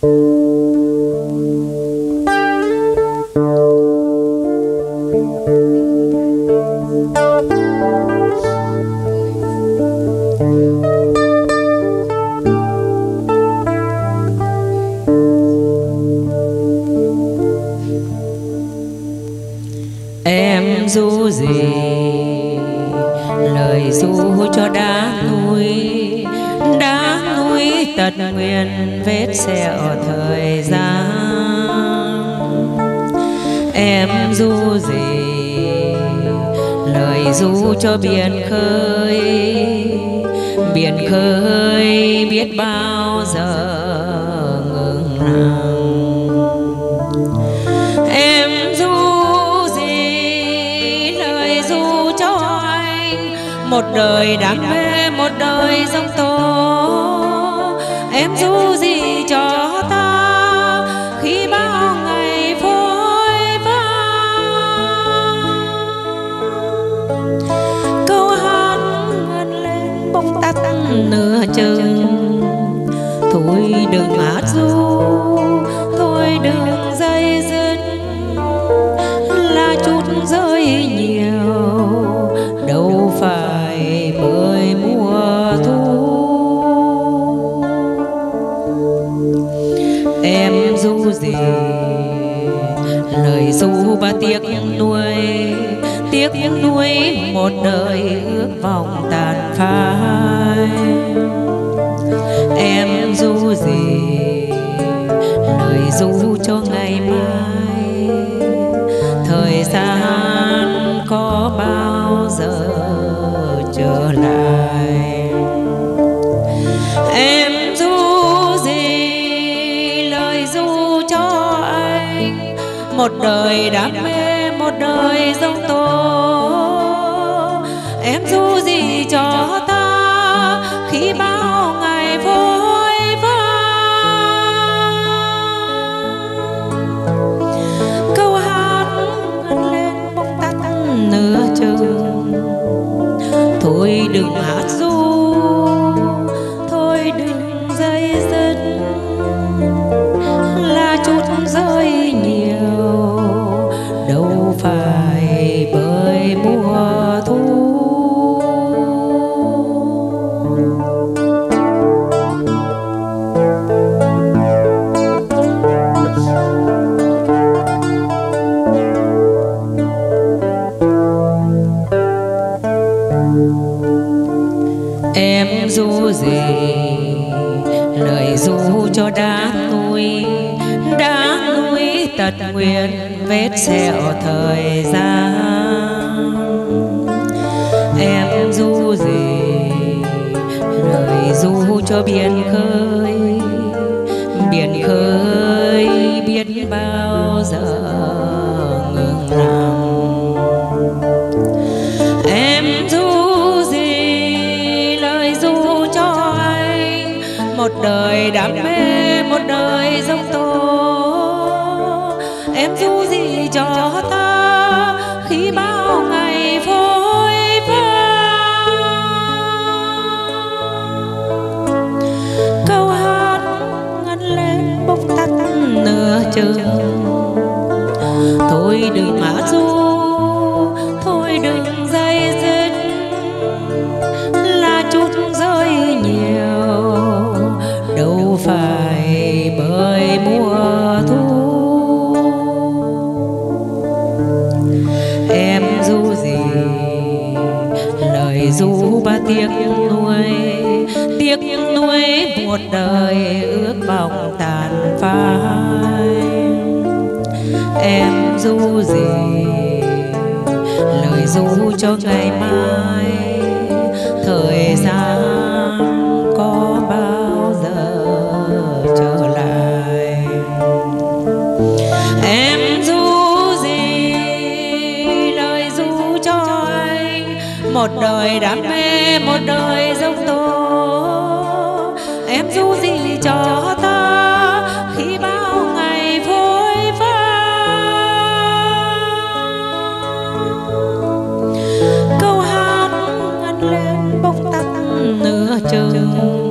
em du gì lời du cho đá núi đá núi tật nguyện vết sẹo thời gian. Em du gì, lời du cho biển khơi biển khơi biết bao giờ ngừng lòng em du gì, lời du cho anh, một đời đam mê, một đời giống tôi em du gì cho ta khi bao ngày phôi pha câu hát ngân lên bông tăng nửa chừng thôi đừng hát du thôi đừng em du gì, lời du và tiếc nuôi tiếc nuôi một đời ước vọng tàn phai. Em du gì, lời du cho ngày mai, thời gian một đời đam mê, một đời dông tố. Em du gì cho ta, khi bao ngày vội vã câu hát ngân lên bông tắt nửa chừng. Thôi đừng hát em du gì, lời du cho đá núi đá núi tật nguyện vết sẹo thời gian. Em du gì, lời du cho biển khơi biển khơi biết bao đời đam mê một đời dông tố. Em du gì cho ta, khi bao ngày phôi pha câu hát ngân lên bông tắt nửa chừng. Dù ba tiếc nuôi tiếc nuôi một đời ước vọng tàn phai. Em du gì, lời du cho ngày mai, thời gian một đời đam mê, một đời giống tố. Em du gì cho ta, khi bao ngày vui pha câu hát ngân lên bông tắt nửa trường